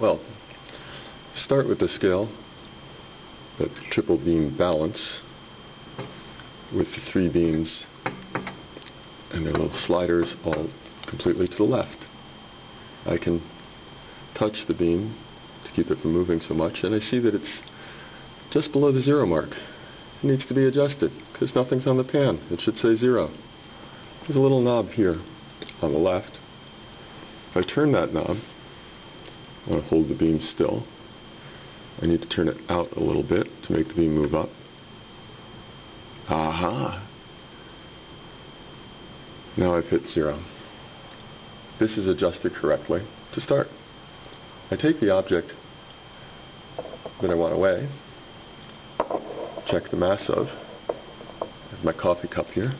Well, start with the scale, the triple beam balance, with the three beams and their little sliders all completely to the left. I can touch the beam to keep it from moving so much, and I see that it's just below the zero mark. It needs to be adjusted because nothing's on the pan. It should say zero. There's a little knob here on the left. If I turn that knob, I want to hold the beam still. I need to turn it out a little bit to make the beam move up. Aha! Now I've hit zero. This is adjusted correctly to start. I take the object that I want weigh, check the mass of, have my coffee cup here,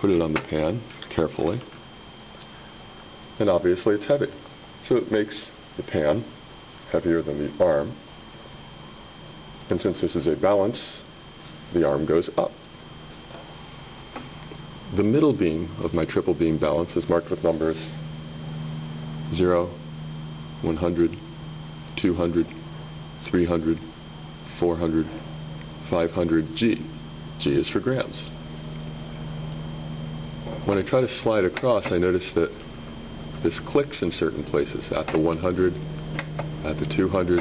put it on the pan carefully, and obviously it's heavy. So it makes the pan heavier than the arm. And since this is a balance, the arm goes up. The middle beam of my triple beam balance is marked with numbers 0, 100, 200, 300, 400, 500 G. G is for grams. When I try to slide across, I notice that this clicks in certain places, at the 100, at the 200,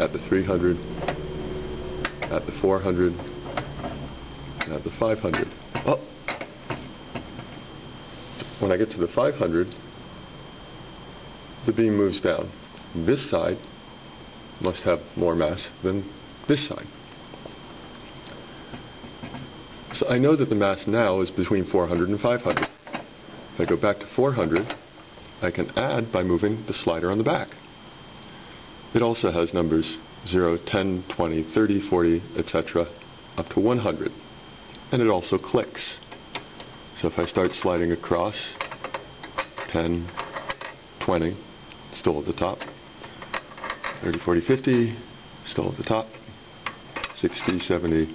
at the 300, at the 400, and at the 500. Oh! When I get to the 500, the beam moves down. This side must have more mass than this side. So I know that the mass now is between 400 and 500. If I go back to 400, I can add by moving the slider on the back. It also has numbers 0, 10, 20, 30, 40, etc. up to 100. And it also clicks. So if I start sliding across 10, 20, still at the top. 30, 40, 50, still at the top. 60, 70,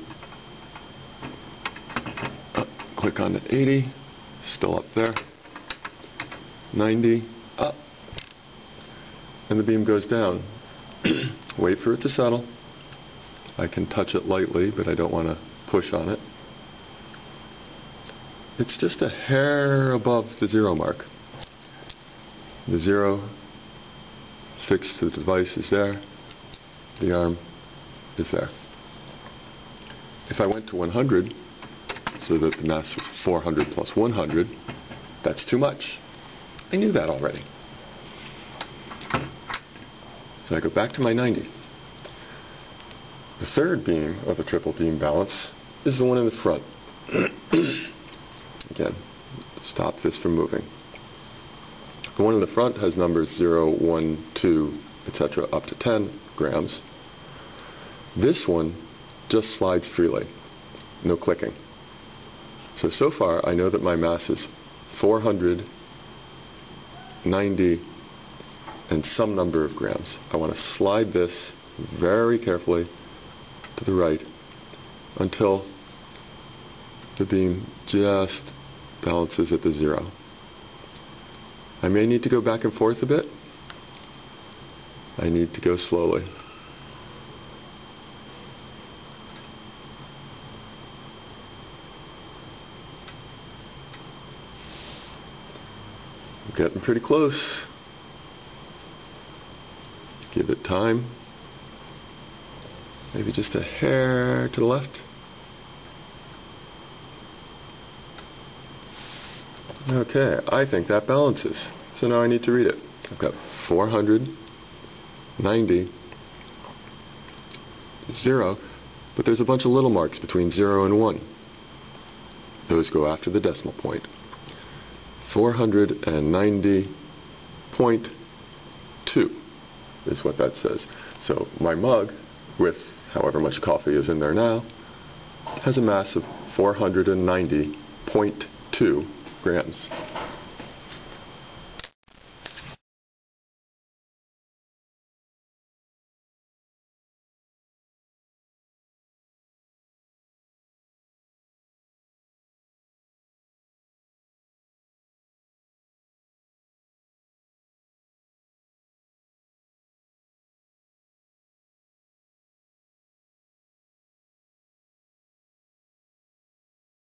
up, click on the 80, still up there. 90, up. And the beam goes down. Wait for it to settle. I can touch it lightly, but I don't want to push on it. It's just a hair above the zero mark. The zero fixed to the device is there. The arm is there. If I went to 100, so that the mass was 400 plus 100, that's too much. I knew that already. So I go back to my 90. The third beam of the triple beam balance is the one in the front. Again, stop this from moving. The one in the front has numbers 0, 1, 2, etc. up to 10 grams. This one just slides freely, no clicking. So, so far I know that my mass is 490 and some number of grams. I want to slide this very carefully to the right until the beam just balances at the zero. I may need to go back and forth a bit. I need to go slowly. Getting pretty close. Give it time. Maybe just a hair to the left. Okay, I think that balances. So now I need to read it. I've got 490, 0, but there's a bunch of little marks between 0 and 1. Those go after the decimal point. 490.2 is what that says. So my mug, with however much coffee is in there now, has a mass of 490.2 grams.